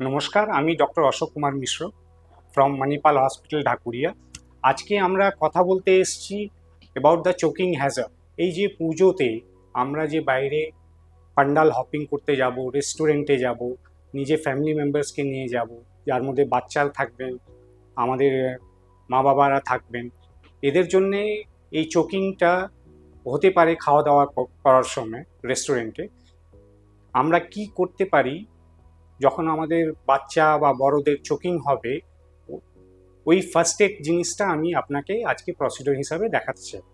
নমস্কার, আমি doctor Ashok Kumar Mishra from Manipal hospital Dhakuria. আজকে আমরা কথা বলতে এসেছি অ্যাবাউট দ্য চোকিং হ্যাজার এই যে পুজোতে আমরা যে বাইরে পান্ডাল হপিং করতে যাব রেস্টুরেন্টে যাব, নিজে ফ্যামিলি মেম্বার্সকে নিয়ে যাব, যার মধ্যে বাচ্চারা থাকবেন, আমাদের মা বাবারা থাকবেন, এদের জন্যে এই চোকিংটা হতে পারে খাওয়া দাওয়া করার সময় রেস্টুরেন্টে আমরা কি করতে পারি যখন আমাদের বাচ্চা বা বড়দের চোকিং হবে, ওই ফার্স্ট এড জিনিসটা আমি আপনাকে আজকে প্রসিডিওর হিসাবে দেখাতে চাই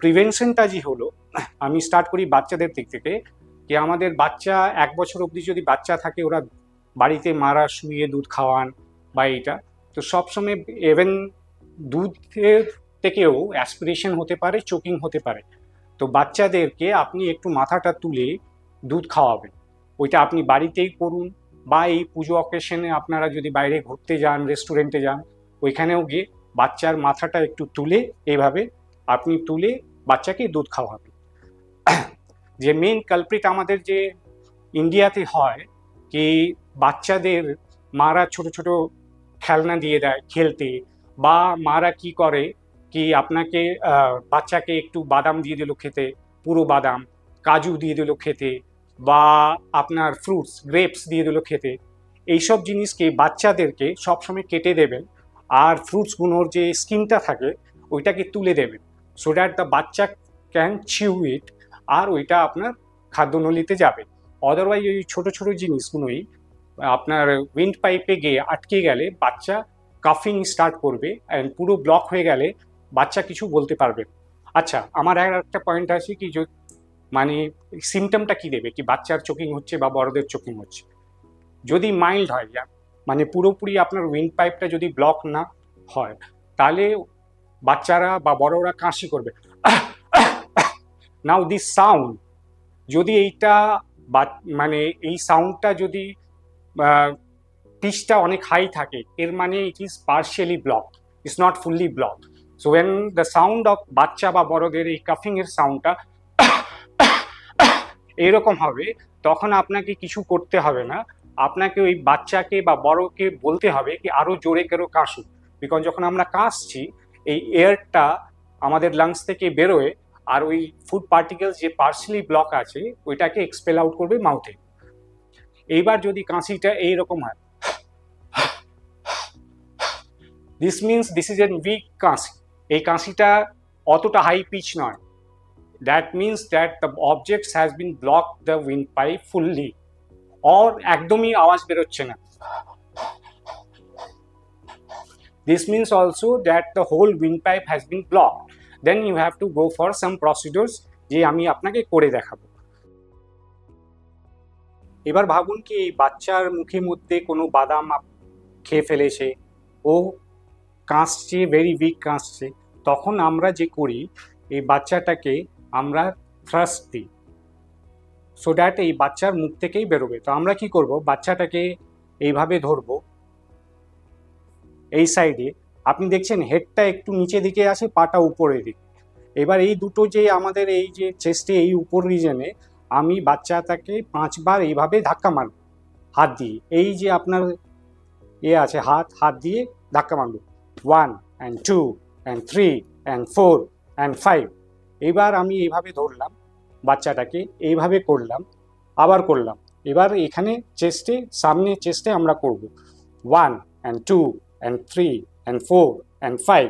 প্রিভেনশনটা যে হলো, আমি স্টার্ট করি বাচ্চাদের দিক থেকে, যে আমাদের বাচ্চা এক বছর অবধি যদি বাচ্চা থাকে, ওরা বাড়িতে মারা শুয়ে দুধ খাওয়ান বা এইটা, তো সবসময় এভেন দুধের থেকেও অ্যাসপিরেশন হতে পারে চোকিং হতে পারে। তো বাচ্চাদেরকে আপনি একটু মাথাটা তুলে দুধ খাওয়াবেন। ওইটা আপনি বাড়িতেই করুন বা এই পুজো অকেশনে আপনারা যদি বাইরে ঘুরতে যান রেস্টুরেন্টে যান, ওইখানেও গিয়ে বাচ্চার মাথাটা একটু তুলে এইভাবে আপনি তুলে বাচ্চাকে দুধ খাওয়াবেন। যে মেন কালপ্রিট আমাদের যে ইন্ডিয়াতে হয় কি বাচ্চাদের মারা ছোট ছোট খেলনা দিয়ে দেয় খেলতে বা মারা কি করে কি আপনাকে বাচ্চাকে একটু বাদাম দিয়ে দিল খেতে, পুরো বাদাম, কাজু দিয়ে দিল খেতে বা আপনার ফ্রুটস গ্রেপস দিয়ে দিল খেতে, এইসব জিনিসকে বাচ্চাদেরকে সবসময় কেটে দেবেন আর ফ্রুটসগুলোর যে স্কিনটা থাকে, ওইটাকে তুলে দেবেন। সো দ্যাট দ্য বাচ্চা ক্যান চিউ ইট আর ওইটা আপনার খাদ্যনলিতে যাবে। অদারওয়াইজ ওই ছোটো ছোটো জিনিসগুলোই আপনার উইন্ড পাইপে গিয়ে আটকে গেলে বাচ্চা কাফিং স্টার্ট করবে অ্যান্ড পুরো ব্লক হয়ে গেলে বাচ্চা কিছু বলতে পারবে আচ্ছা আমার আর একটা পয়েন্ট আছে কি মানে সিমটমটা কি দেবে? কি বাচ্চার চোকিং হচ্ছে বা বড়দের চোকিং হচ্ছে? যদি মাইল্ড হয় মানে পুরোপুরি আপনার উইন্ড পাইপটা যদি ব্লক না হয়, তাহলে বাচ্চারা বা বড়রা কাশি করবে। নাও দিস সাউন্ড যদি এইটা মানে এই সাউন্ডটা যদি পিচটা অনেক হাই থাকে, এর মানে it is partially block it's not fully block so when the sound of বাচ্চা বা বড়দের এই কাফিং এর সাউন্ডটা এইরকম হবে, তখন আপনাকে কিছু করতে হবে না। আপনাকে ওই বাচ্চাকে বা বড়কে বলতে হবে কি আরও জোরে কেরো কাশুন বিকজ যখন আমরা কাশছি, এই এয়ারটা আমাদের লাংস থেকে বেরোয় আর ওই ফুড পার্টিকেলস যে পার্সিয়ালি ব্লক আছে, ওইটাকে এক্সপেল আউট করবে মাউথে এইবার যদি কাশিটা এইরকম হয় this means this is an weak কাশি। এই কাশিটা অতটা হাই পিচ নয়। Means that the objects has been block the windpipe fully or একদমই আওয়াজ বেরোচ্ছে না। This means also that the whole windpipe has been blocked. Then you have to go for some procedures যে আমি আপনাকে করে দেখাবো। এবার ভাবুন কি বাচ্চার মুখের মধ্যে কোনো বাদাম খেয়ে ফেলেছে। ও কাঁচছে ভেরি উইক কাঁচছে। তখন আমরা যে করি, এই বাচ্চাটাকে আমরা থ্রাস্ট দিই সো দ্যাট এই বাচ্চার মুখ থেকেই বেরোবে। তো আমরা কি করব? বাচ্চাটাকে এইভাবে ধরবো, এই সাইডে আপনি দেখছেন হেডটা একটু নিচে দিকে আছে, পাটা উপরের দিকে। এবার এই দুটো যে আমাদের এই যে চেস্টে এই উপর রিজনে আমি বাচ্চাটাকে পাঁচবার এইভাবে ধাক্কা মারব। হাত দিয়ে। এই যে আপনার এ আছে, হাত হাত দিয়ে ধাক্কা মারব। One and two and three and four and five এবার আমি এইভাবে ধরলাম বাচ্চাটাকে, এইভাবে করলাম, আবার করলাম। এবার এখানে চেস্টে সামনে চেস্টে আমরা করব। One and two and three and four and five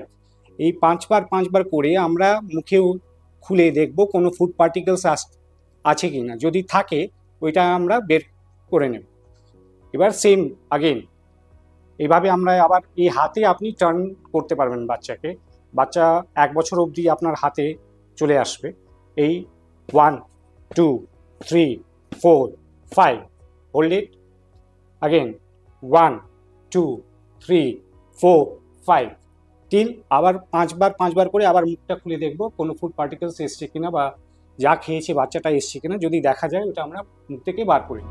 এই পাঁচবার পাঁচবার করে আমরা মুখেও খুলে দেখব কোনো ফুড পার্টিকেলস আছে কি না। যদি থাকে, ওইটা আমরা বের করে নেব। এবার সেম আগেন এইভাবে আমরা আবার এই হাতে আপনি টার্ন করতে পারবেন বাচ্চাকে। বাচ্চা এক বছর অবধি আপনার হাতে চলে আসবে। এই one two three four five hold it again one two three four five till আবার পাঁচবার পাঁচবার করে আবার মুখটা খুলে দেখব কোনো ফুড পার্টিকেলস এসছে কিনা বা যা খেয়েছে বাচ্চাটা এসছে কিনা। যদি দেখা যায়, ওটা আমরা মুখ থেকে বার করি